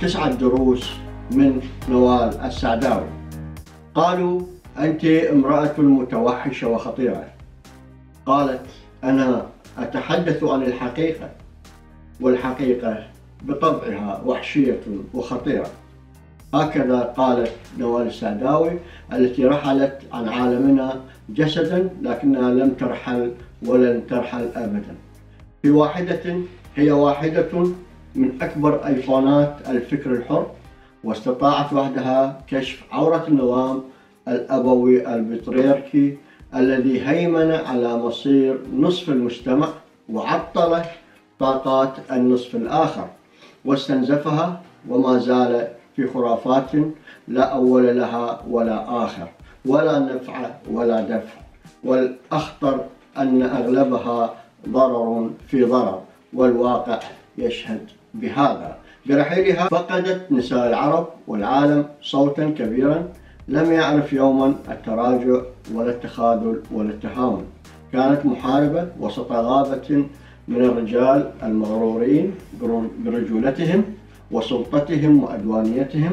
تسعة دروس من نوال السعداوي قالوا أنت امرأة متوحشة وخطيرة. قالت أنا أتحدث عن الحقيقة والحقيقة بطبعها وحشية وخطيرة. هكذا قالت نوال السعداوي التي رحلت عن عالمنا جسدا لكنها لم ترحل ولن ترحل أبدا. في واحدة هي واحدة من أكبر أيقونات الفكر الحر واستطاعت وحدها كشف عورة النظام الأبوي البطريركي الذي هيمن على مصير نصف المجتمع وعطل طاقات النصف الآخر واستنزفها وما زال في خرافات لا أول لها ولا آخر ولا نفع ولا دفع والأخطر أن أغلبها ضرر في ضرر والواقع يشهد بهذا. برحيلها فقدت نساء العرب والعالم صوتا كبيرا لم يعرف يوما التراجع ولا التخاذل ولا التهاون. كانت محاربة وسط غابة من الرجال المغرورين برجولتهم وسلطتهم وأدوانيتهم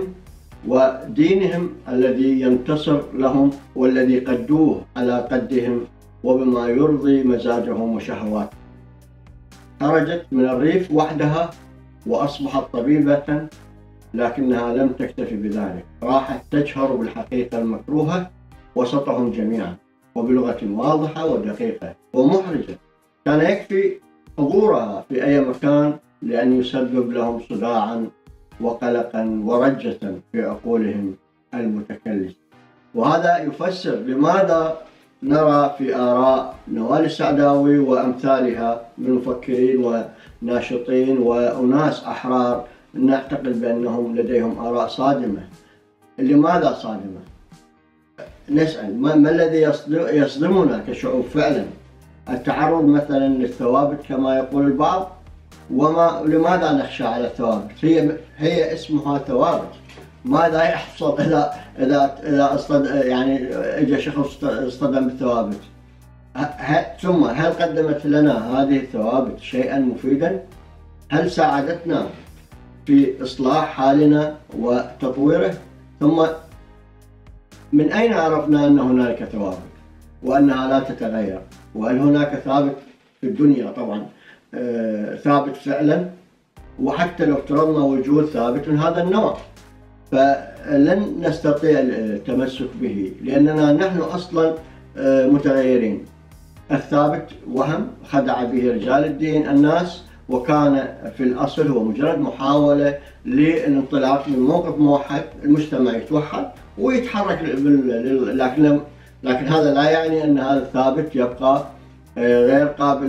ودينهم الذي ينتصر لهم والذي قدوه على قدهم وبما يرضي مزاجهم وشهواتهم خرجت من الريف وحدها وأصبحت طبيبة لكنها لم تكتفي بذلك. راحت تجهر بالحقيقة المكروهة وسطهم جميعا وبلغة واضحة ودقيقة ومحرجة. كان يكفي حضورها في أي مكان لأن يسبب لهم صداعا وقلقا ورجة في عقولهم المتكلسة وهذا يفسر لماذا نرى في آراء نوال السعداوي وأمثالها من مفكرين وناشطين وأناس أحرار نعتقد بأنهم لديهم آراء صادمة لماذا صادمة؟ نسأل ما, الذي يصدمنا كشعوب فعلا؟ التعرض مثلا للثوابت كما يقول البعض وما لماذا نخشى على الثوابت؟ هي هي اسمها ثوابت ماذا يحصل إذا إذا إذا يعني اجى شخص اصطدم بالثوابت؟ ثم هل قدمت لنا هذه الثوابت شيئا مفيدا؟ هل ساعدتنا في إصلاح حالنا وتطويره؟ ثم من أين عرفنا أن هنالك ثوابت؟ وأنها لا تتغير؟ وهل هناك ثابت في الدنيا طبعا آه، ثابت فعلا وحتى لو افترضنا وجود ثابت من هذا النوع فلن نستطيع التمسك به لأننا نحن أصلا آه، متغيرين. الثابت وهم خدع به رجال الدين الناس وكان في الأصل هو مجرد محاولة للانطلاق من موقف موحد المجتمع يتوحد ويتحرك لكن لكن هذا لا يعني أن هذا الثابت يبقى آه، غير قابل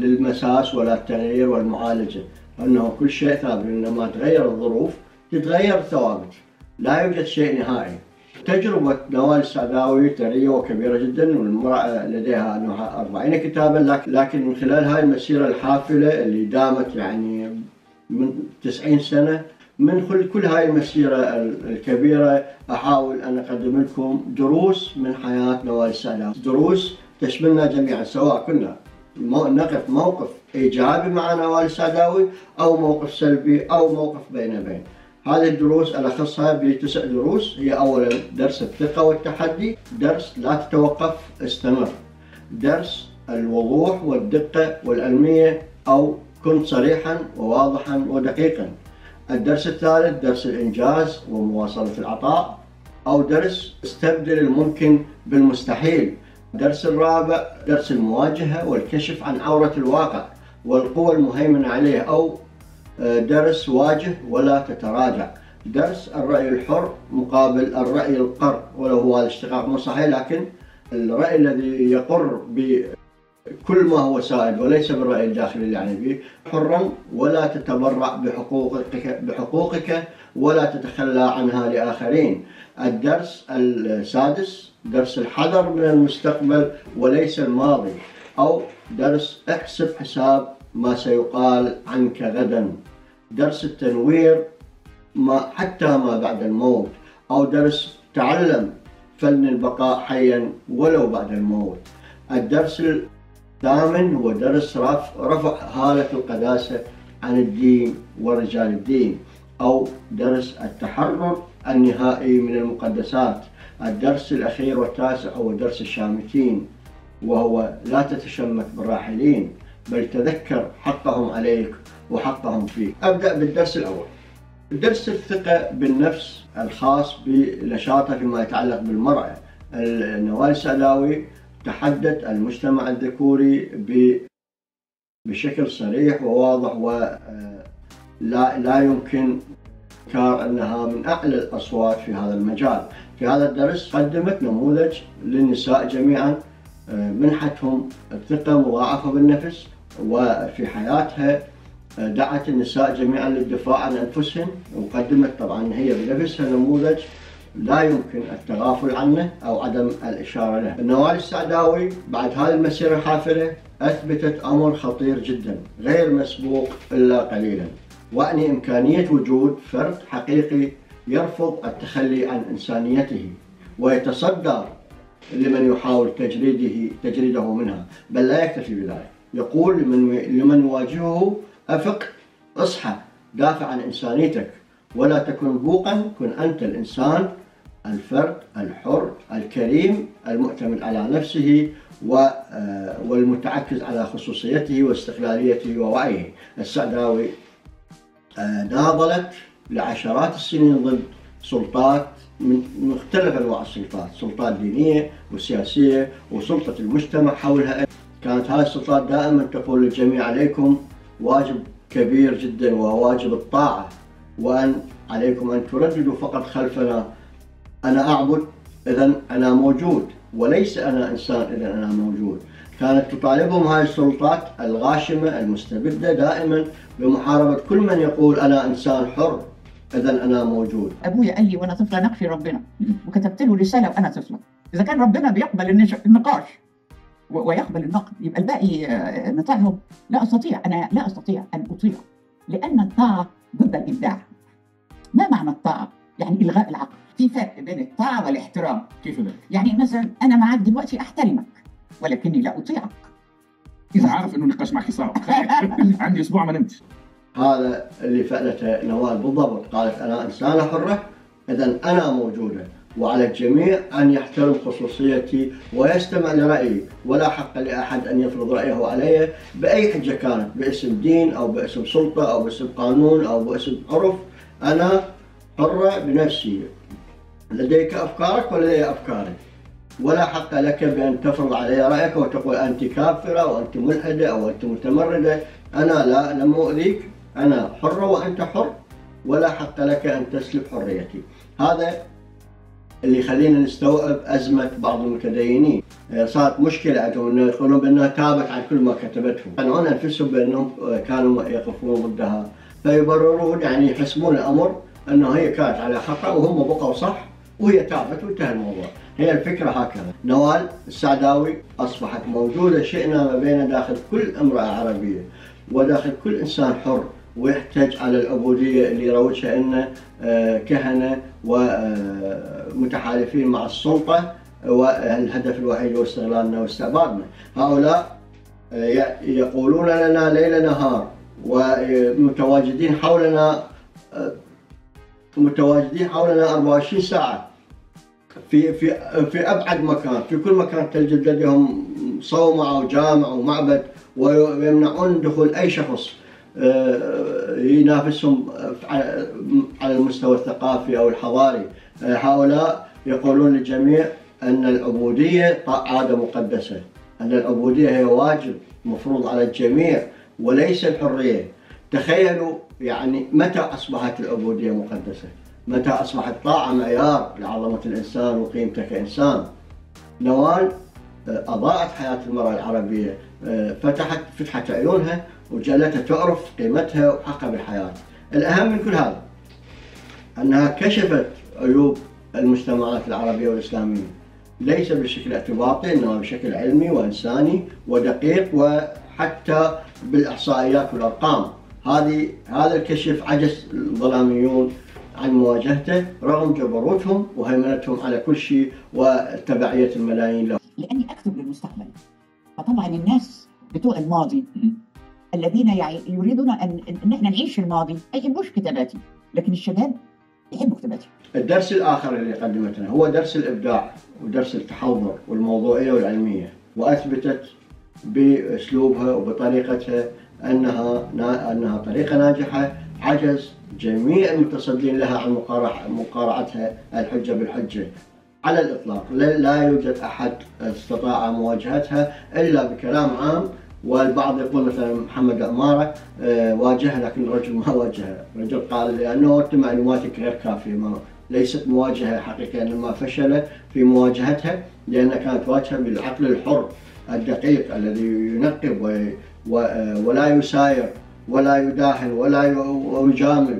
للمساس ولا التغيير والمعالجة أنه كل شيء ثابت إنما تغير الظروف تتغير الثوابت لا يوجد شيء نهائي تجربة نوال السعداوي ثرية وكبيرة جدا والمرأة لديها 40 كتابا لكن من خلال هاي المسيرة الحافلة اللي دامت يعني من 90 سنة من كل كل هاي المسيرة الكبيرة أحاول أن أقدم لكم دروس من حياة نوال السعداوي دروس تشملنا جميعا سواء كنا نقف موقف إيجابي مع نوال السعداوي أو موقف سلبي أو موقف بين بين هذه الدروس ألخصها بتسع دروس. هي أولا درس الثقة والتحدي درس لا تتوقف استمر. درس الوضوح والدقة والعلمية أو كن صريحا وواضحا ودقيقا. الدرس الثالث درس الإنجاز ومواصلة العطاء أو درس استبدل الممكن بالمستحيل. الدرس الرابع درس المواجهة والكشف عن عورة الواقع والقوى المهيمنة عليه أو درس واجه ولا تتراجع. درس الرأي الحر مقابل الرأي القر ولو هو الاشتقاق مو صحيح لكن الرأي الذي يقر بكل ما هو سائد وليس بالرأي الداخلي اللي يعني به. حرا ولا تتبرع بحقوقك بحقوقك ولا تتخلى عنها لآخرين. الدرس السادس درس الحذر من المستقبل وليس الماضي. أو درس احسب حساب ما سيقال عنك غدا. درس التنوير ما حتى ما بعد الموت أو درس تعلم فن البقاء حيا ولو بعد الموت. الدرس الثامن هو درس رفع, هالة القداسة عن الدين ورجال الدين أو درس التحرر النهائي من المقدسات. الدرس الأخير والتاسع هو درس الشامتين وهو لا تتشمت بالراحلين. بل تذكر حقهم عليك وحقهم فيك. أبدأ بالدرس الأول. درس الثقة بالنفس الخاص بنشاطه فيما يتعلق بالمرأة. نوال السعداوي تحدث المجتمع الذكوري بشكل صريح وواضح ولا آه، لا يمكن إنكار أنها من أعلى الأصوات في هذا المجال. في هذا الدرس قدمت نموذج للنساء جميعا آه، منحتهم الثقة مضاعفة بالنفس وفي حياتها آه، دعت النساء جميعا للدفاع عن أنفسهن وقدمت طبعا هي بنفسها نموذج لا يمكن التغافل عنه أو عدم الإشارة له. نوال السعداوي بعد هذه المسيرة الحافلة أثبتت أمر خطير جدا غير مسبوق إلا قليلا وأعني إمكانية وجود فرد حقيقي يرفض التخلي عن إنسانيته ويتصدى لمن يحاول تجريده تجريده منها بل لا يكتفي بذلك يقول لمن لمن يواجهه أفق اصحى دافع عن إنسانيتك ولا تكن بوقا كن أنت الإنسان الفرد الحر الكريم المعتمد على نفسه آه، والمتعكز على خصوصيته واستقلاليته ووعيه. السعداوي آه، ناضلت لعشرات السنين ضد سلطات من مختلف أنواع السلطات، سلطات دينية وسياسية وسلطة المجتمع حولها. كانت هذه السلطات دائما تقول للجميع عليكم واجب كبير جدا وهو واجب الطاعة وأن عليكم أن ترددوا فقط خلفنا أنا أعبد اذا أنا موجود وليس أنا إنسان اذا أنا موجود كانت تطالبهم هذه السلطات الغاشمة المستبدة دائما بمحاربة كل من يقول أنا إنسان حر اذا أنا موجود. أبوي قال لي وأنا طفلة نقفي ربنا وكتبت له رسالة وأنا طفلة. إذا كان ربنا بيقبل النقاش ويقبل النقد يبقى الباقي آه، نطاعهم لا أستطيع أنا لا أستطيع أن أطيع لأن الطاعة ضد الإبداع. ما معنى الطاعة؟ يعني إلغاء العقل. في فرق بين الطاعة والإحترام. كيف ذلك؟ يعني مثلا أنا معك دلوقتي أحترمك ولكني لا أطيعك. إذا عارف إنه النقاش معك صعب عندي أسبوع ما نمت هذا اللي فعلته نوال بالضبط قالت أنا إنسانة حرة اذا أنا موجودة وعلى الجميع أن يحترم خصوصيتي ويستمع لرأيي. ولا حق لأحد أن يفرض رأيه علي بأي حجة كانت باسم دين أو باسم سلطة أو باسم قانون أو باسم عرف. أنا حره بنفسي. لديك أفكارك ولدي أفكاري. ولا حق لك بأن تفرض علي رأيك وتقول أنت كافرة أو أنت ملحدة أو أنت متمردة. أنا لا لم أؤذيك. أنا حرة وأنت حر. ولا حق لك أن تسلب حريتي. هذا اللي يخلينا نستوعب أزمة بعض المتدينين. صارت مشكلة عندهم أنه يقولون بأنها تابت عن كل ما كتبته يقنعون أنفسهم بأنهم كانوا يقفون ضدها. فيبررون يعني يحسبون الأمر أنه هي كانت على خطأ وهم بقوا صح وهي تابت وانتهى الموضوع. هي الفكرة هكذا. نوال السعداوي أصبحت موجودة شئنا ما بين داخل كل امرأة عربية وداخل كل إنسان حر ويحتج على العبودية اللي يروجها أن آه، كهنة ومتحالفين مع السلطة والهدف الوحيد هو استغلالنا واستعبادنا. هؤلاء يقولون لنا ليل نهار ومتواجدين حولنا متواجدين حولنا 24 ساعة. في في في أبعد مكان في كل مكان تجد لديهم صومعة وجامع ومعبد ويمنعون دخول أي شخص. ينافسهم على المستوى الثقافي أو الحضاري. آه، هؤلاء يقولون للجميع أن العبودية عاده مقدسه أن العبودية هي واجب مفروض على الجميع وليس الحرية. تخيلوا يعني متى أصبحت العبودية مقدسة؟ متى أصبحت طاعة معيار لعظمة الإنسان وقيمته كإنسان؟ نوال آه، أضاءت حياة المرأة العربية آه، فتحت فتحت عيونها وجعلتها تعرف قيمتها وحقها بالحياة. الأهم من كل هذا أنها كشفت عيوب المجتمعات العربية والإسلامية. ليس بشكل اعتباطي إنما بشكل علمي وإنساني ودقيق وحتى بالإحصائيات والأرقام. هذه هذا الكشف عجز الظلاميون عن مواجهته رغم جبروتهم وهيمنتهم على كل شيء وتبعية الملايين له. لأني أكتب للمستقبل فطبعا الناس بتوع الماضي الذين يريدون أن, أن إحنا نعيش الماضي ما يحبوش كتاباتي. لكن الشباب يحبوا كتاباتها الدرس الآخر اللي قدمته هو درس الإبداع ودرس التحضر والموضوعية والعلمية وأثبتت بأسلوبها وبطريقتها أنها أنها طريقة ناجحة عجز جميع المتصدين لها عن مقارعتها الحجة بالحجة. على الإطلاق لا يوجد أحد استطاع مواجهتها إلا بكلام عام والبعض يقول مثلا محمد عمارة آه، واجه لكن الرجل ما واجهه. الرجل قال أنت معلوماتك غير كافية ما ليست مواجهة حقيقية إنما فشل في مواجهتها لأنها كانت واجهة بالعقل الحر الدقيق الذي ينقب ولا يساير ولا يداهن ولا يجامل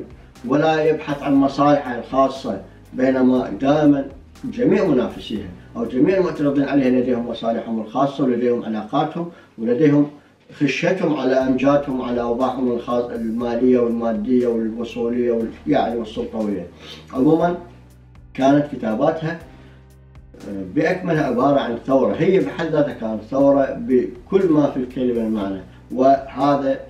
ولا يبحث عن مصالحه الخاصة بينما دائما جميع منافسيها أو جميع المعترضين عليها لديهم مصالحهم الخاصة ولديهم علاقاتهم ولديهم خشيتهم على أمجادهم على أوضاعهم الخاص المالية والمادية والوصولية يعني والسلطوية. عموما كانت كتاباتها آه، بأكملها عبارة عن ثورة. هي بحد ذاتها كانت ثورة بكل ما في الكلمة المعنى. وهذا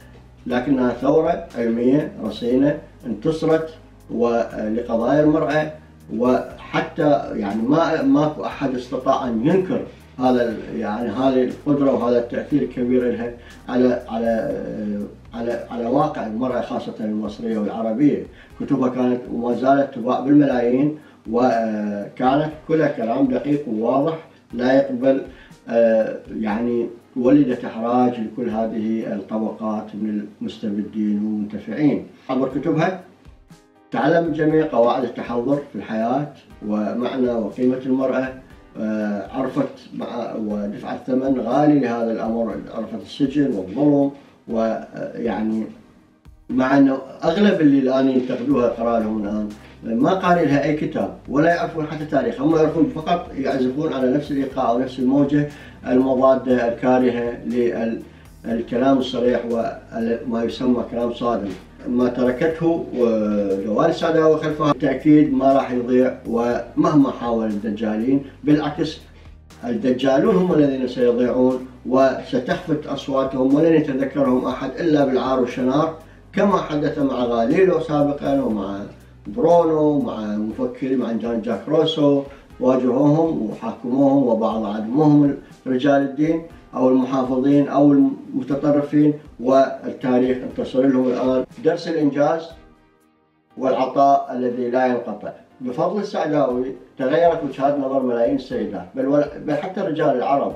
لكنها ثورة علمية رصينة انتصرت ولقضايا المرأة وحتى يعني ما ماكو أحد استطاع أن ينكر هذا يعني هذه القدرة وهذا التأثير الكبير لها على على على على واقع المرأة خاصة المصرية والعربية، كتبها كانت وما زالت تباع بالملايين وكانت كلها كلام دقيق وواضح لا يقبل يعني ولدت إحراج لكل هذه الطبقات من المستبدين والمنتفعين. عبر كتبها. تعلم الجميع قواعد التحضر في الحياة ومعنى وقيمة المرأة. آه، عرفت مع ودفعت ثمن غالي لهذا الأمر عرفت السجن والظلم ويعني مع أنه أغلب اللي الآن ينتقدوها أقرأ لهم الآن ما قارئ لها أي كتاب ولا يعرفون حتى تاريخ هم يعرفون فقط يعزفون على نفس الإيقاع أو نفس الموجة المضادة الكارهة للكلام الصريح وما يسمى كلام صادم. ما تركته جوال السعداوي خلفها بالتأكيد ما راح يضيع ومهما حاول الدجالين بالعكس الدجالون هم الذين سيضيعون وستخفت أصواتهم ولن يتذكرهم أحد إلا بالعار والشنار كما حدث مع غاليلو سابقا ومع برونو مع مفكرين مع جان جاك روسو واجهوهم وحاكموهم وبعض عدموهم رجال الدين. أو المحافظين أو المتطرفين والتاريخ انتصر لهم الآن. درس الإنجاز والعطاء الذي لا ينقطع. بفضل السعداوي تغيرت وجهات نظر ملايين السيدات بل, بل حتى رجال العرب.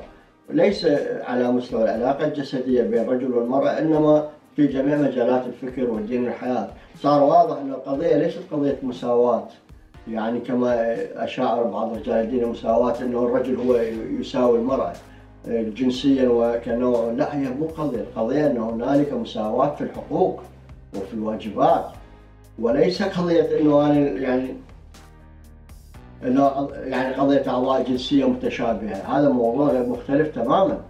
ليس على مستوى العلاقة الجسدية بين الرجل والمرأة إنما في جميع مجالات الفكر والدين والحياة. صار واضح أن القضية ليست قضية مساواة. يعني كما أشاعر بعض رجال الدين المساواة أنه الرجل هو يساوي المرأة. جنسيا وكنوع لا هي مو قضية القضية أن هنالك مساواة في الحقوق وفي الواجبات وليس قضية أنه أنا يعني أنه يعني قضية أعضاء جنسية متشابهة، هذا موضوع مختلف تماما.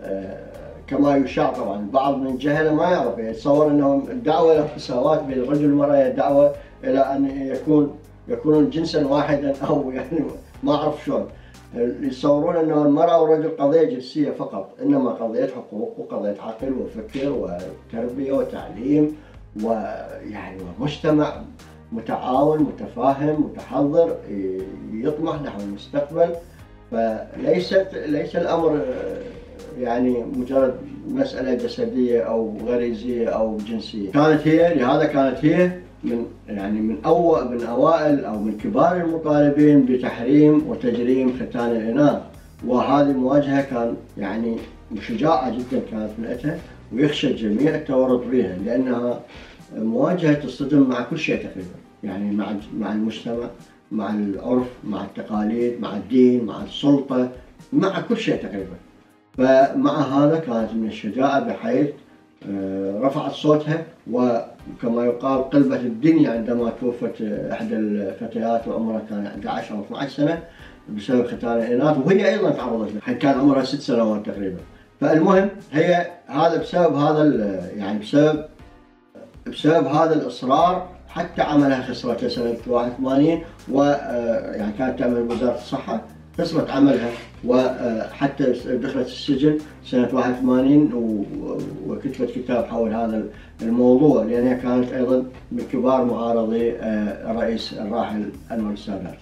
آه، كما يشاع طبعا بعض من الجهله ما يعرف يتصور انه الدعوة إلى المساواة بين الرجل والمرأة هي دعوه إلى أن يكون يكونون جنسا واحدا أو يعني ما أعرف شلون. يتصورون إنه المرأة والرجل قضية جنسية فقط إنما قضية حقوق وقضية عقل وفكر وتربية وتعليم ويعني مجتمع متعاون متفاهم متحضر يطمح نحو المستقبل. فليست ليس الأمر يعني مجرد مسألة جسدية أو غريزية أو جنسية. كانت هي لهذا كانت هي من يعني من أول من أوائل أو من كبار المطالبين بتحريم وتجريم ختان الإناث. وهذه المواجهة كان يعني شجاعة جدا كانت من ويخشى الجميع التورط بها لأنها مواجهة تصطدم مع كل شيء تقريبا. يعني مع مع المجتمع مع العرف مع التقاليد مع الدين مع السلطة مع كل شيء تقريبا. فمع هذا كانت من الشجاعة بحيث آه، رفعت صوتها وكما يقال قلبت الدنيا عندما توفت إحدى الفتيات وعمرها كان 11 أو 12 سنة بسبب ختان الإناث وهي أيضا تعرضت له كان عمرها ست سنوات تقريبا. فالمهم هي هذا بسبب هذا يعني بسبب بسبب هذا الإصرار حتى عملها خسرته سنة 81 و آه، يعني كانت تعمل وزارة الصحة. قصرت عملها وحتى دخلت السجن سنة 81 و- وكتبت كتاب حول هذا الموضوع لأنها كانت أيضا من كبار معارضي آه، الرئيس الراحل أنور السادات.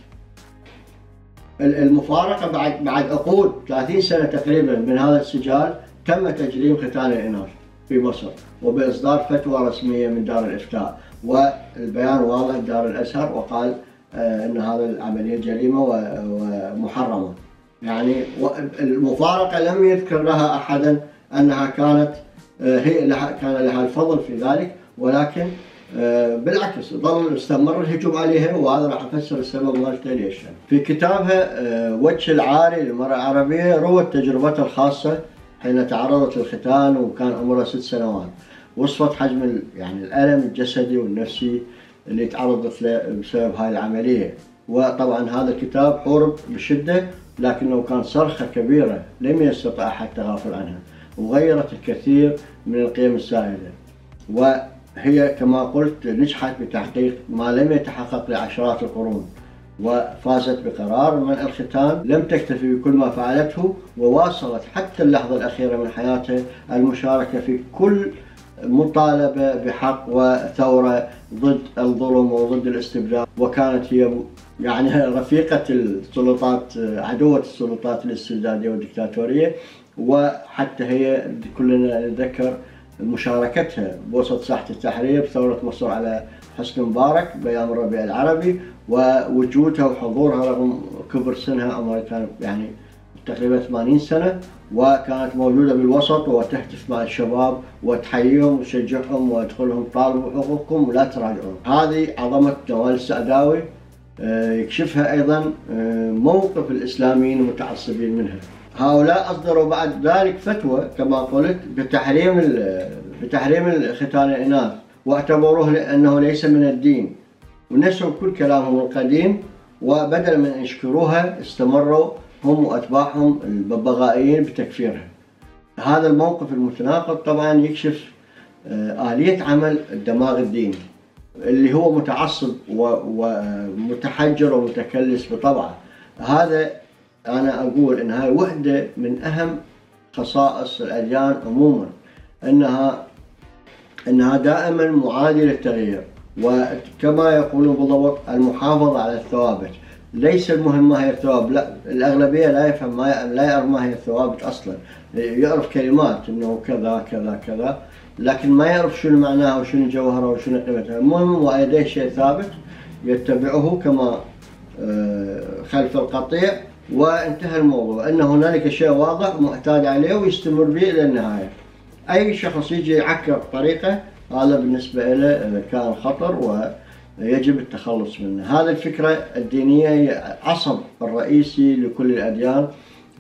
المفارقة بعد بعد عقود 30 سنة تقريبا من هذا السجال تم تجريم ختان الإناث في مصر وبإصدار فتوى رسمية من دار الإفتاء والبيان واضح دار الأزهر وقال آه، أن هذا العملية جريمة و- ومحرمة. يعني المفارقة لم يذكر لها أحدا أنها كانت آه، هي لها كان لها الفضل في ذلك ولكن آه، بالعكس ظل استمر الهجوم عليها وهذا راح افسر السبب مالته ليش في كتابها وجه العاري للمرأة العربية روت تجربتها الخاصة حين تعرضت للختان وكان عمرها ست سنوات. وصفت حجم يعني الألم الجسدي والنفسي اللي له بسبب هاي العملية. وطبعا هذا الكتاب حورب بشدة لكنه كان صرخة كبيرة لم يستطع أحد التغافل عنها وغيرت الكثير من القيم السائدة. وهي كما قلت نجحت بتحقيق ما لم يتحقق لعشرات القرون وفازت بقرار منع الختان. لم تكتفي بكل ما فعلته وواصلت حتى اللحظة الأخيرة من حياتها المشاركة في كل مطالبة بحق وثورة ضد الظلم وضد الاستبداد. وكانت هي يعني رفيقة السلطات عدوة السلطات الاستبدادية والدكتاتورية وحتى هي كلنا نتذكر مشاركتها بوسط ساحة التحرير بثورة مصر على حسني مبارك بأيام الربيع العربي ووجودها وحضورها رغم كبر سنها عمرها كان يعني تقريبا 80 سنة وكانت موجودة بالوسط وتهتف مع الشباب وتحييهم وتشجعهم وتقول طالبوا حقوقكم ولا تراجعون. هذه عظمة نوال السعداوي آه، يكشفها أيضا آه، موقف الإسلاميين المتعصبين منها. هؤلاء أصدروا بعد ذلك فتوى كما قلت بتحريم بتحريم ختان الإناث واعتبروه أنه ليس من الدين ونسوا كل كلامهم القديم وبدل من يشكروها استمروا هم وأتباعهم الببغائيين بتكفيرها هذا الموقف المتناقض طبعا يكشف آه، آلية عمل الدماغ الديني اللي هو متعصب ومتحجر ومتكلس بطبعه. هذا أنا أقول إن هاي وحدة من أهم خصائص الأديان عموما أنها أنها دائما معادية للتغيير وكما يقولون بالضبط المحافظة على الثوابت. ليس المهم ما هي الثوابت لا الأغلبية لا يفهم ما لا يعرف ما هي الثوابت أصلا. يعرف كلمات أنه كذا كذا كذا لكن ما يعرف شنو معناها وشنو جوهرها وشنو قيمتها. المهم هو لديه شيء ثابت يتبعه كما آه، خلف القطيع وانتهى الموضوع. إن هنالك شيء واضح معتاد عليه ويستمر به إلى النهاية. أي شخص يجي يعكر طريقه هذا بالنسبة له كان خطر ويجب التخلص منه. هذه الفكرة الدينية هي عصب الرئيسي لكل الأديان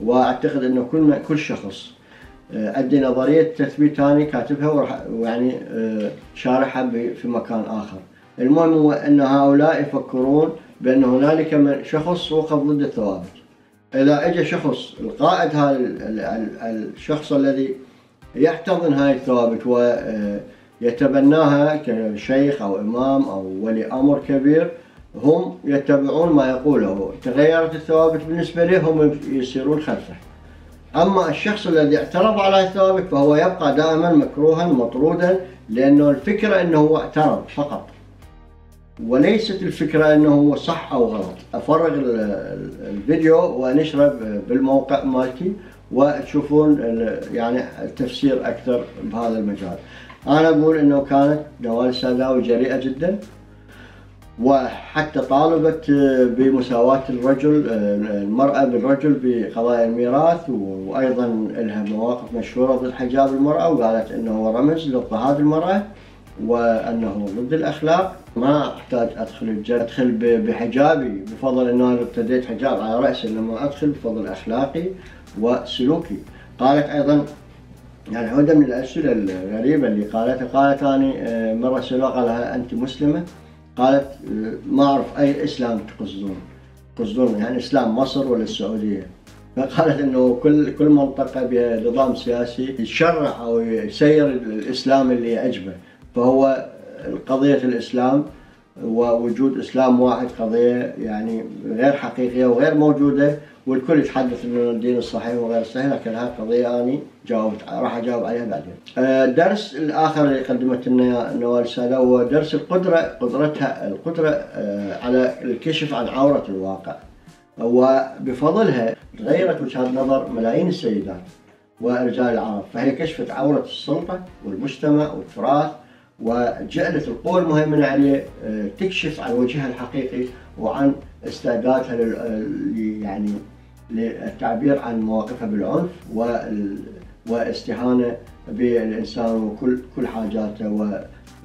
وأعتقد انه كل كل شخص آه، عندي نظرية تثبيت ثاني كاتبها وراح يعني آه، شارحها في مكان آخر. المهم هو أن هؤلاء يفكرون بأن هنالك من شخص وقف ضد الثوابت. إذا اجى شخص القائد هذا ال- ال- ال- الشخص الذي يحتضن هاي الثوابت ويتبناها كشيخ أو إمام أو ولي أمر كبير هم يتبعون ما يقوله. تغيرت الثوابت بالنسبة له هم يسيرون خلفة. أما الشخص الذي اعترض على الثوابت فهو يبقى دائما مكروها مطرودا لأنه الفكرة إنه هو اعترض فقط. وليست الفكرة أنه هو صح أو غلط. أفرغ ال- ال- الفيديو ونشره ب- بالموقع مالتي وتشوفون يعني التفسير أكثر بهذا المجال. أنا أقول أنه كانت نوال الساداوي جريئة جدا وحتى طالبت بمساواة الرجل المرأة بالرجل بقضايا الميراث وأيضا لها مواقف مشهورة ضد حجاب المرأة وقالت أنه رمز لاضطهاد المرأة وأنه ضد الأخلاق. ما الجنة أدخل ب- بحجابي بفضل إنه أنا ابتديت حجاب على رأسي إنما أدخل بفضل أخلاقي وسلوكي. قالت أيضا يعني عودة من الأسئلة الغريبة اللي قالتها. قالت أني آه، مرة سألوها قالها أنت مسلمة؟ قالت آه، ما أعرف أي إسلام تقصدون. تقصدون يعني إسلام مصر ولا السعودية؟ فقالت إنه كل كل منطقة بها نظام سياسي يشرع أو يسير الإسلام اللي يعجبه فهو قضية الإسلام ووجود إسلام واحد قضية يعني غير حقيقية وغير موجودة. والكل يتحدث إنه الدين الصحيح وغير الصحيح لكن هاي قضية اني جاوبت راح أجاوب عليها بعدين. آه، الدرس الآخر اللي قدمت لنا نوال السادة هو درس القدرة قدرتها القدرة آه، على الكشف عن عورة الواقع. وبفضلها تغيرت وجهات نظر ملايين السيدات ورجال العرب فهي كشفت عورة السلطة والمجتمع والتراث وجعلت القوى المهيمنة عليه آه، تكشف عن وجهها الحقيقي وعن استعدادها يعني للتعبير عن مواقفها بالعنف واستهانة بالإنسان وكل كل حاجاته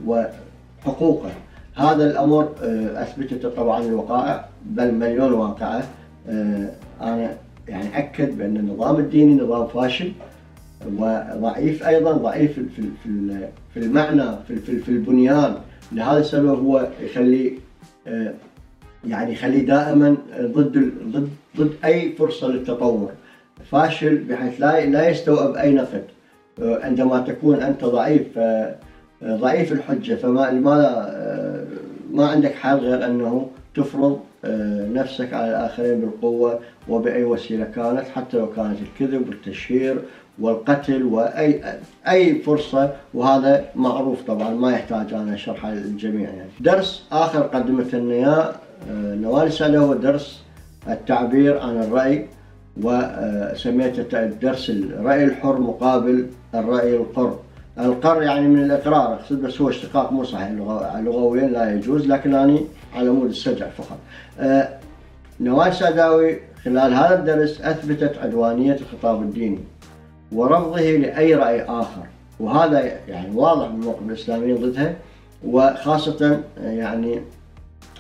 وحقوقه. هذا الأمر آه، أثبتته طبعا الوقائع بل مليون واقعة. آه، أنا يعني أكد بأن النظام الديني نظام فاشل وضعيف أيضا ضعيف في في المعنى في في, في البنيان. لهذا السبب هو يخلي آه، يعني يخليه دائما ضد ضد ضد أي فرصة للتطور. فاشل بحيث لا لا يستوعب أي نقد. آه، عندما تكون أنت ضعيف آه، آه، ضعيف الحجة فما آه، ما عندك حل غير أنه تفرض نفسك على الآخرين بالقوة وبأي وسيلة كانت حتى لو كانت الكذب والتشهير والقتل واي أي فرصة. وهذا معروف طبعا ما يحتاج أنا اشرحه للجميع يعني. درس آخر قدمته لنا نوال هو درس التعبير عن الرأي وسميته درس الرأي الحر مقابل الرأي القر. القر يعني من الإقرار أقصد بس هو اشتقاق مو صحيح لغو- لغويا لا يجوز لكن اني على مود السجع فقط. آه، نوال ساداوي خلال هذا الدرس أثبتت عدوانية الخطاب الديني ورفضه لأي رأي آخر وهذا يعني واضح من موقف الإسلاميين ضدها وخاصة يعني آه،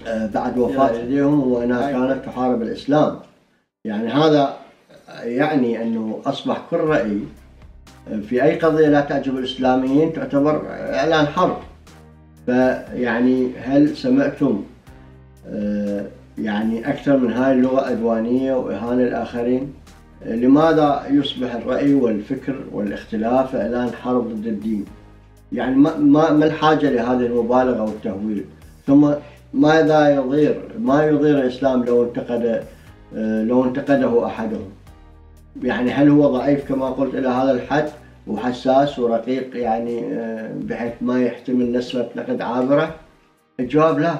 بعد وفاة والديهم وانها كانت تحارب الإسلام يعني هذا يعني أنه أصبح كل رأي في أي قضية لا تعجب الإسلاميين تعتبر إعلان حرب فيعني هل سمعتم آه، يعني أكثر من هاي اللغة عدوانيه وإهانة الآخرين لماذا يصبح الرأي والفكر والاختلاف إعلان حرب ضد الدين؟ يعني ما ما ما الحاجة لهذه المبالغة والتهويل؟ ثم ماذا يضير ما يضير الإسلام لو انتقد لو انتقده أحدهم؟ يعني هل هو ضعيف كما قلت إلى هذا الحد وحساس ورقيق يعني آه، بحيث ما يحتمل نسبة نقد عابرة؟ الجواب لا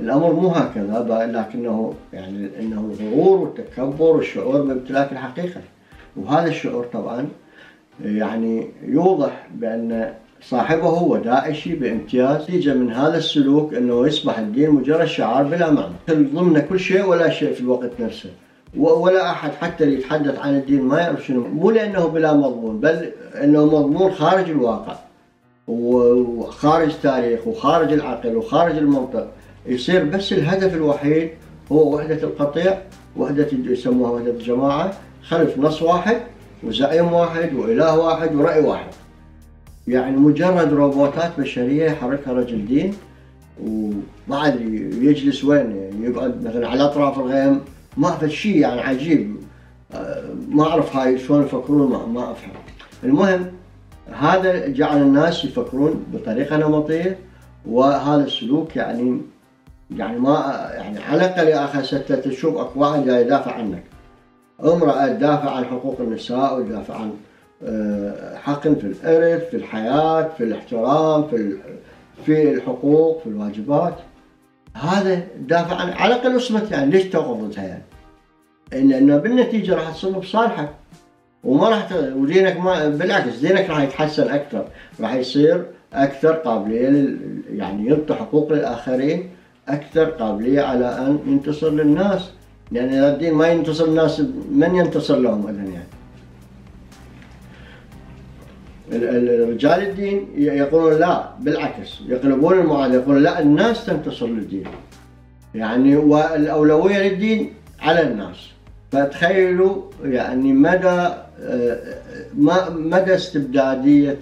الأمر مو هكذا لكنه يعني إنه الغرور والتكبر والشعور بامتلاك الحقيقة وهذا الشعور طبعا يعني يوضح بأن صاحبه هو داعشي بامتياز نتيجه من هذا السلوك إنه يصبح الدين مجرد شعار بلا معنى. ضمن كل شيء ولا شيء في الوقت نفسه. ولا أحد حتى اللي يتحدث عن الدين ما يعرف شنو. مو لأنه بلا مضمون بل إنه مضمون خارج الواقع. وخارج تاريخ وخارج العقل وخارج المنطق. يصير بس الهدف الوحيد هو وحدة القطيع وحدة يسموها وحدة الجماعة. خلف نص واحد وزعيم واحد وإله واحد ورأي واحد. يعني مجرد روبوتات بشرية يحركها رجل دين وبعد يجلس وين يقعد مثلا على أطراف الغيم. ما في شيء يعني عجيب. ما أعرف هاي شلون يفكرون ما, أفهم. المهم هذا جعل الناس يفكرون بطريقة نمطية وهذا السلوك يعني يعني ما يعني على الأقل يا أخي ستة تشوف اكو واحد يدافع عنك. امرأة تدافع عن حقوق النساء وتدافع عن آه، حق في الارث في الحياة في الاحترام في في الحقوق في الواجبات. هذا دافع عن على الأقل اصمت يعني. ليش توقف ضدها يعني؟ ان إنه بالنتيجة راح تصب بصالحك. وما راح. ودينك ما بالعكس دينك راح يتحسن أكثر. راح يصير أكثر قابلية لل... يعني يعطي حقوق للآخرين أكثر قابلية على أن ينتصر للناس. لأن اذا الدين ما ينتصر للناس من ينتصر لهم اذا رجال الدين يقولون لا بالعكس يقلبون المعادله يقولون لا الناس تنتصر للدين. يعني والأولوية للدين على الناس. فتخيلوا يعني مدى آه، مدى استبدادية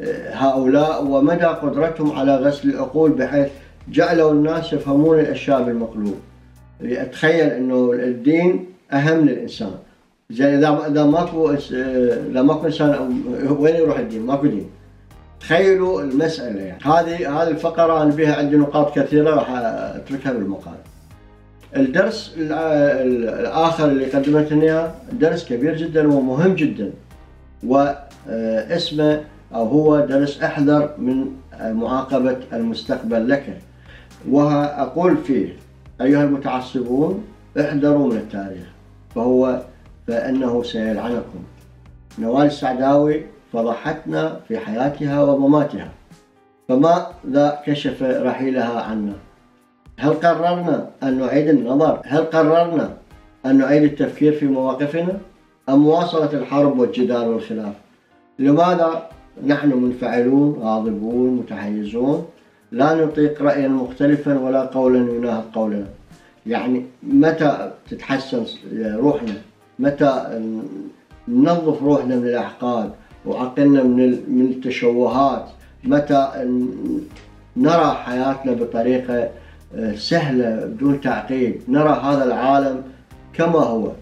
آه، هؤلاء ومدى قدرتهم على غسل العقول بحيث جعلوا الناس يفهمون الأشياء بالمقلوب. أتخيل إنه الدين أهم للإنسان. زين إذا إذا ماكو آه، إذا ماكو إنسان وين يروح الدين؟ ماكو دين. تخيلوا المسألة يعني هذه هذه الفقرة أنا بها عندي نقاط كثيرة راح أتركها بالمقال. الدرس الع- ال- الآخر اللي قدمته إياه درس كبير جدا ومهم جدا واسمه أو هو درس أحذر من معاقبة المستقبل لك وأقول فيه أيها المتعصبون احذروا من التاريخ فهو فإنه سيلعنكم. نوال السعداوي فضحتنا في حياتها ومماتها. فماذا كشف رحيلها عنا؟ هل قررنا أن نعيد النظر؟ هل قررنا أن نعيد التفكير في مواقفنا؟ أم مواصلة الحرب والجدال والخلاف؟ لماذا نحن منفعلون غاضبون متحيزون؟ لا نطيق رأيا مختلفا ولا قولا يناهض قولنا. يعني متى تتحسن روحنا؟ متى ننظف روحنا من الأحقاد وعقلنا من من التشوهات متى نرى حياتنا بطريقة آه، سهلة بدون تعقيد نرى هذا العالم كما هو.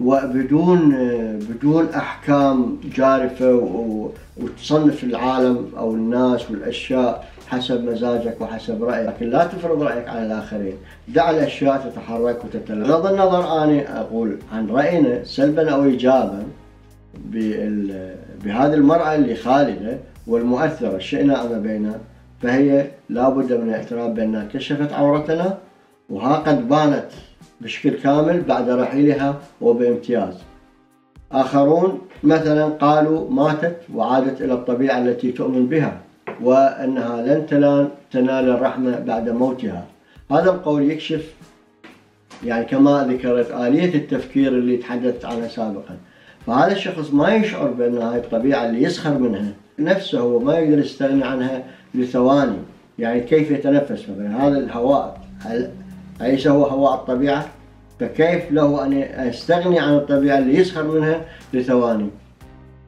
وبدون آه، بدون أحكام جارفة و- وتصنف العالم أو الناس والأشياء. حسب مزاجك وحسب رأيك لكن لا تفرض رأيك على الآخرين. دع الأشياء تتحرك وتتلقى. بغض النظر أنا أقول عن رأينا سلبا أو إيجابا بال- بهذه المرأة اللي خالدة والمؤثرة شئنا أم أبينا فهي لابد من الاعتراف بأنها كشفت عورتنا وها قد بانت بشكل كامل بعد رحيلها وبامتياز. آخرون مثلا قالوا ماتت وعادت إلى الطبيعة التي تؤمن بها. وأنها لن تنال الرحمة بعد موتها. هذا القول يكشف يعني كما ذكرت آلية التفكير اللي تحدثت عنها سابقا. فهذا الشخص ما يشعر بأن هاي الطبيعة اللي يسخر منها نفسه هو ما يقدر يستغني عنها لثواني. يعني كيف يتنفس مثلا؟ هذا الهواء هل أليس هو هواء الطبيعة؟ فكيف له أن يستغني عن الطبيعة اللي يسخر منها لثواني؟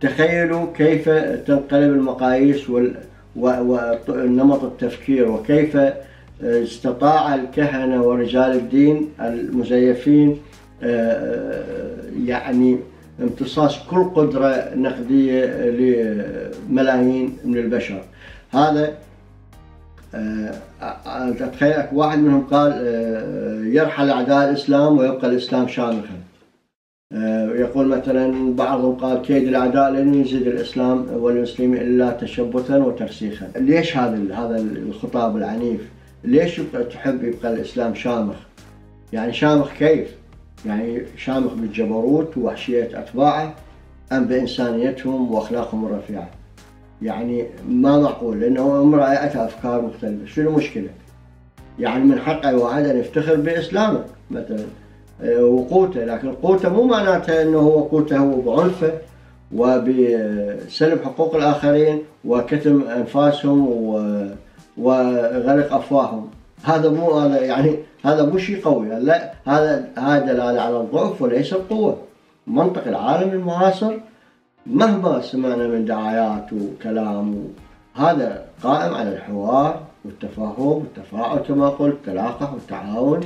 تخيلوا كيف تنقلب المقاييس وال... ونمط التفكير وكيف استطاع الكهنة ورجال الدين المزيفين آه، يعني امتصاص كل قدرة نقدية لملايين من البشر. هذا آه، آه، أتخيل واحد منهم قال آه، يرحل أعداء الإسلام ويبقى الإسلام شامخا. آه، يقول مثلا بعضهم قال كيد الأعداء لن يزيد الإسلام والمسلمين إلا تشبثا وترسيخا. ليش هذا هذا الخطاب العنيف؟ ليش تحب يبقى الإسلام شامخ؟ يعني شامخ كيف؟ يعني شامخ بالجبروت ووحشية أتباعه أم بإنسانيتهم وأخلاقهم الرفيعة؟ يعني ما معقول لأنه امرأة أتى أفكار مختلفة. شنو المشكلة؟ يعني من حق أي واحد أن يفتخر بإسلامه مثلا. آه، وقوته لكن قوته مو معناتها أنه هو قوته هو بعنفه وبسلب حقوق الآخرين وكتم أنفاسهم وغلق أفواههم. هذا مو هذا يعني هذا مو شيء قوي. لا هذا هذا دلالة على الضعف وليس القوة. منطق العالم المعاصر مهما سمعنا من دعايات وكلام هذا قائم على الحوار والتفاهم والتفاعل كما قلت التلاقح والتعاون.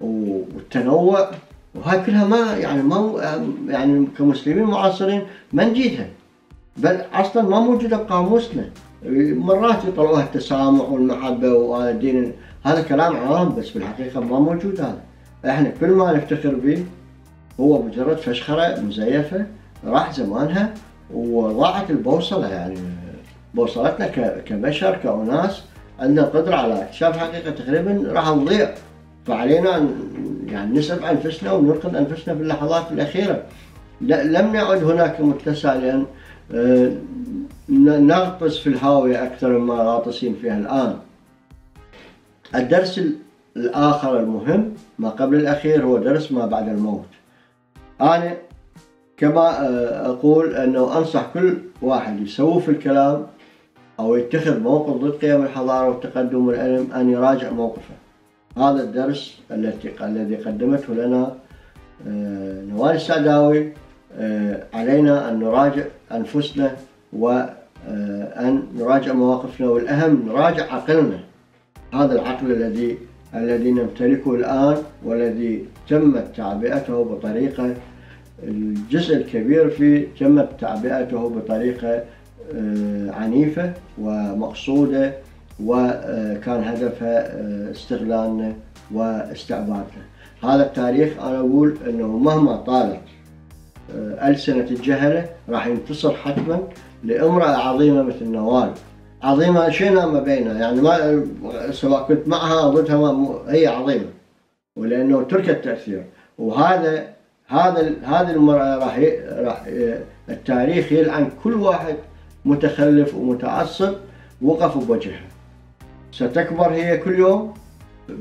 والتنوع. وهاي كلها ما يعني ما يعني كمسلمين معاصرين ما نجيدها. بل أصلا ما موجودة بقاموسنا مرات يطلعوها التسامح والمحبة وهذا الدين هذا كلام عام بس بالحقيقة ما موجود هذا. إحنا كل ما نفتخر به هو مجرد فشخرة مزيفة راح زمانها وضاعت البوصلة. يعني بوصلتنا كبشر كأناس عندنا قدرة على اكتشاف حقيقة تقريبا راح نضيع. فعلينا أن يعني نسعف أنفسنا وننقذ أنفسنا في اللحظات الأخيرة. لم يعد هناك متسع لأن آه، نغطس في الهاوية أكثر مما غاطسين فيها الآن. الدرس ال- الآخر المهم ما قبل الأخير هو درس ما بعد الموت. أنا كما آه، أقول أنه أنصح كل واحد يسوي في الكلام أو يتخذ موقف ضد قيم الحضارة والتقدم والعلم أن يراجع موقفه. هذا الدرس الذي قدمته لنا آه، نوال السعداوي آه، علينا أن نراجع أنفسنا وأن نراجع مواقفنا والأهم نراجع عقلنا. هذا العقل الذي الذي نمتلكه الآن والذي تمت تعبئته بطريقة الجزء الكبير فيه تمت تعبئته بطريقة آه، عنيفة ومقصودة وكان هدفها آه، استغلالنا واستعبادنا هذا التاريخ أنا أقول أنه مهما طالت آه، ألسنة الجهلة راح ينتصر حتما لأمرأة عظيمة مثل نوال. عظيمة شئنا ما بينها؟ يعني ما سواء كنت معها أو ضدها هي عظيمة. ولأنه ترك التأثير. وهذا هذا هذه المرأة راح راح التاريخ يلعن كل واحد متخلف ومتعصب وقف بوجهها ستكبر هي كل يوم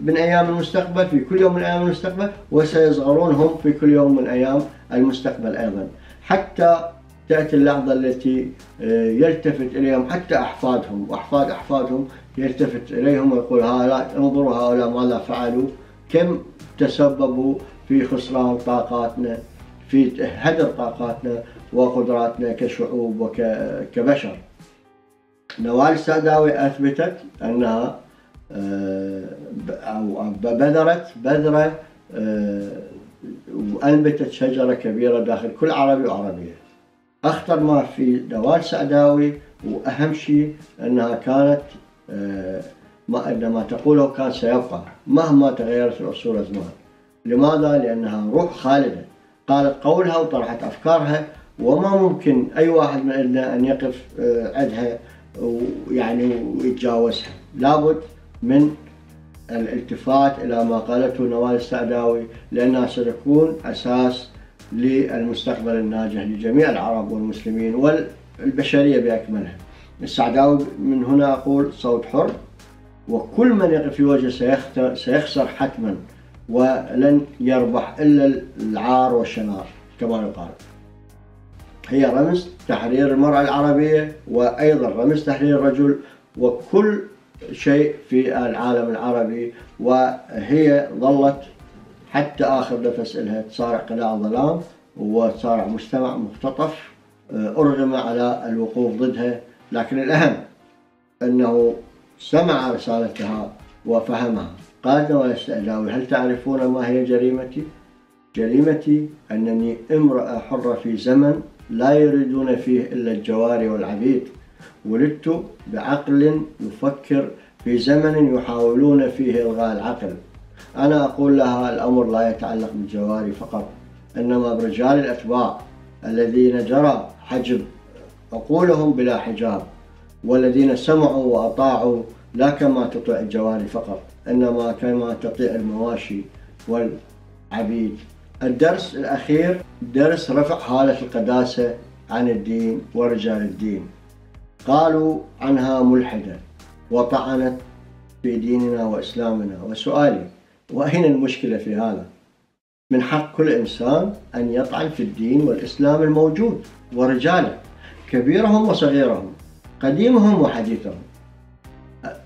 من أيام المستقبل في كل يوم من أيام المستقبل وسيصغرون هم في كل يوم من أيام المستقبل أيضا. حتى تأتي اللحظة التي آه، يلتفت إليهم حتى أحفادهم وأحفاد أحفادهم يلتفت إليهم ويقول هؤلاء انظروا هؤلاء ماذا فعلوا كم تسببوا في خسران طاقاتنا في هدر طاقاتنا وقدراتنا كشعوب وكبشر نوال السعداوي أثبتت أنها آه، أو بذرت بذرة آه، وأنبتت شجرة كبيرة داخل كل عربي وعربية. أخطر ما في نوال سعداوي وأهم شيء أنها كانت آه، ما ان ما تقوله كان سيبقى مهما تغيرت العصور والازمان. لماذا؟ لأنها روح خالدة قالت قولها وطرحت أفكارها وما ممكن أي واحد منا أن يقف عندها ويعني ويتجاوزها لابد من الالتفات إلى ما قالته نوال السعداوي لأنها ستكون أساس للمستقبل الناجح لجميع العرب والمسلمين والبشرية بأكملها. السعداوي من هنا أقول صوت حر وكل من يقف في وجهه سيخسر, حتما ولن يربح إلا العار والشنار كما يقال. هي رمز تحرير المرأة العربية وأيضا رمز تحرير الرجل وكل شيء في العالم العربي وهي ظلت حتى آخر نفس لها تصارع قلاع الظلام وتصارع مجتمع مختطف آه، أرغم على الوقوف ضدها لكن الأهم أنه سمع رسالتها وفهمها قال السعداوي هل تعرفون ما هي جريمتي؟ جريمتي أنني امرأة حرة في زمن لا يريدون فيه إلا الجواري والعبيد. ولدت بعقل يفكر في زمن يحاولون فيه إلغاء العقل. أنا أقول لها الأمر لا يتعلق بالجواري فقط إنما برجال الأتباع الذين جرى حجب عقولهم بلا حجاب والذين سمعوا وأطاعوا لا كما تطيع الجواري فقط إنما كما تطيع المواشي والعبيد. الدرس الأخير درس رفع حالة القداسة عن الدين ورجال الدين قالوا عنها ملحدة وطعنت في ديننا وإسلامنا وسؤالي وأين المشكلة في هذا؟ من حق كل إنسان أن يطعن في الدين والإسلام الموجود ورجاله كبيرهم وصغيرهم قديمهم وحديثهم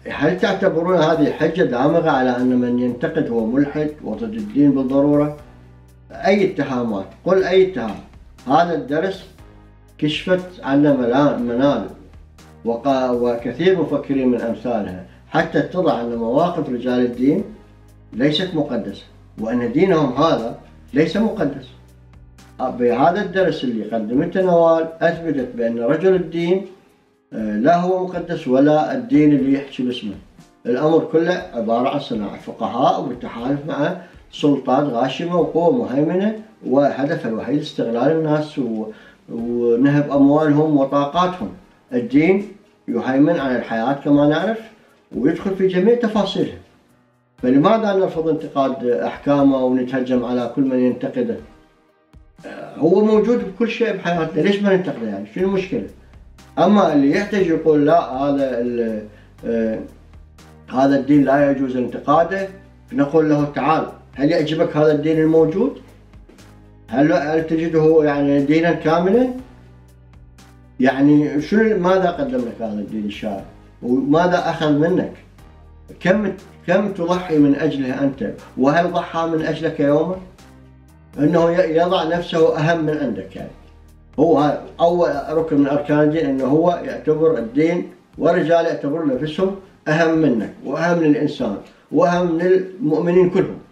هل تعتبرون هذه حجة دامغة على أن من ينتقد هو ملحد وضد الدين بالضرورة؟ أي اتهامات؟ قل أي اتهام. هذا الدرس كشفت عنا منال وكثير مفكرين من أمثالها. حتى اتضح أن مواقف رجال الدين ليست مقدسة وأن دينهم هذا ليس مقدس. بهذا الدرس اللي قدمته نوال أثبتت بأن رجل الدين آه، لا هو مقدس ولا الدين اللي يحكي باسمه. الأمر كله عبارة عن صناعة فقهاء وبالتحالف مع سلطات غاشمة وقوة مهيمنة وهدفها الوحيد استغلال الناس. ونهب أموالهم وطاقاتهم الدين يهيمن على الحياة كما نعرف ويدخل في جميع تفاصيلها فلماذا نرفض انتقاد أحكامه ونتهجم على كل من ينتقده؟ هو موجود بكل شيء بحياتنا ليش ما ننتقده يعني؟ شنو المشكلة؟ أما اللي يحتاج يقول لا هذا آه، هذا الدين لا يجوز انتقاده نقول له تعال هل يعجبك هذا الدين الموجود؟ هل هل تجده يعني دينا كاملا؟ يعني شنو ماذا قدم لك هذا الدين الشارع؟ وماذا أخذ منك؟ كم كم تضحي من أجله أنت؟ وهل ضحى من أجلك يوما؟ إنه يضع نفسه أهم من عندك يعني. هو أول ركن من أركان الدين إنه هو يعتبر الدين والرجال يعتبرون نفسهم أهم منك وأهم من الانسان وأهم من المؤمنين كلهم.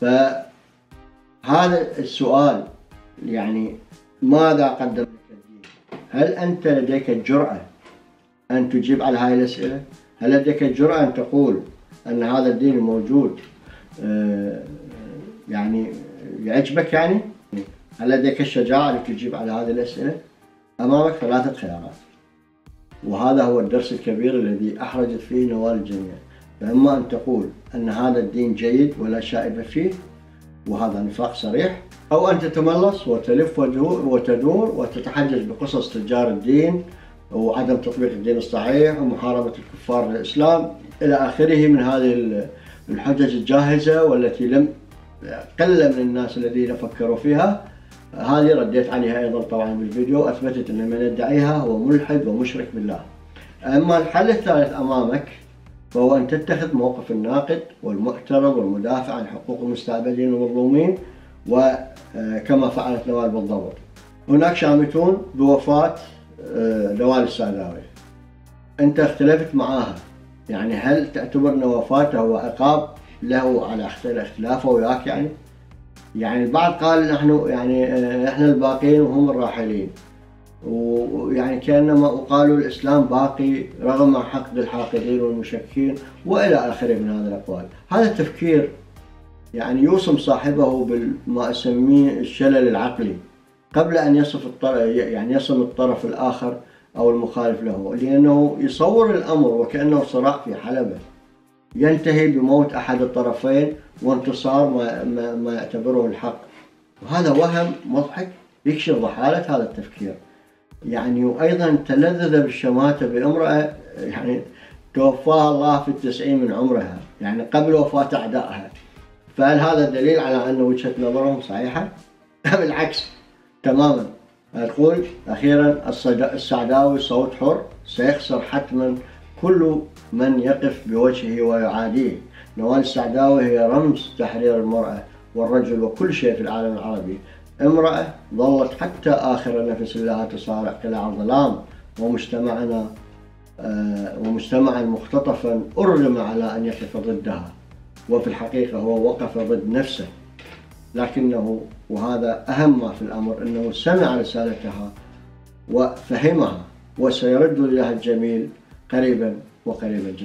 فهذا السؤال يعني ماذا قدم لك الدين؟ هل أنت لديك الجرأة أن تجيب على هذه الأسئلة؟ هل لديك الجرأة أن تقول أن هذا الدين الموجود آه، يعني يعجبك يعني هل لديك الشجاعة لتجيب على هذه الأسئلة أمامك ثلاثة خيارات وهذا هو الدرس الكبير الذي أحرجت فيه نوال الجميع فإما أن تقول أن هذا الدين جيد ولا شائبة فيه وهذا نفاق صريح. أو أن تتملص وتلف وتدور وتتحجج بقصص تجار الدين وعدم تطبيق الدين الصحيح ومحاربة الكفار للإسلام. إلى آخره من هذه الحجج الجاهزة والتي لم قل من الناس الذين فكروا فيها. هذه رديت عليها أيضا طبعا بالفيديو أثبتت أن من يدعيها هو ملحد ومشرك بالله. أما الحل الثالث أمامك فهو أن تتخذ موقف الناقد والمعترض والمدافع عن حقوق المستعبدين والمظلومين وكما فعلت نوال بالضبط. هناك شامتون بوفاة آه، نوال الساداوي. أنت اختلفت معاها. يعني هل تعتبر أن وفاته هو عقاب له على اختلافه وياك يعني؟ يعني البعض قال نحن يعني آه، إحنا الباقين وهم الراحلين. ويعني كأنما قالوا الإسلام باقي رغم حقد الحاقدين والمشكين وإلى آخره من هذه الأقوال، هذا التفكير يعني يوصم صاحبه بما أسميه الشلل العقلي. قبل أن يصف الطرف يعني يصم الطرف الآخر أو المخالف له لأنه يصور الأمر وكأنه صراع في حلبة. ينتهي بموت أحد الطرفين وانتصار ما, ما, ما يعتبره الحق. وهذا وهم مضحك يكشف ضحالة هذا التفكير. يعني وأيضا تلذذ بالشماتة بأمرأة يعني توفاها الله في التسعين من عمرها يعني قبل وفاة أعدائها. فهل هذا دليل على أن وجهة نظرهم صحيحة؟ بالعكس تماما. تقول أخيرا السعداوي صوت حر سيخسر حتما كل من يقف بوجهه ويعاديه. نوال السعداوي هي رمز تحرير المرأة والرجل وكل شيء في العالم العربي. امرأة ظلت حتى آخر نفس لها تصارع قلاع الظلام ومجتمعنا آه، ومجتمعا مختطفا أرغم على أن يقف ضدها. وفي الحقيقة هو وقف ضد نفسه. لكنه وهذا أهم ما في الأمر أنه سمع رسالتها وفهمها وسيرد لها الجميل قريبا وقريبا جدا.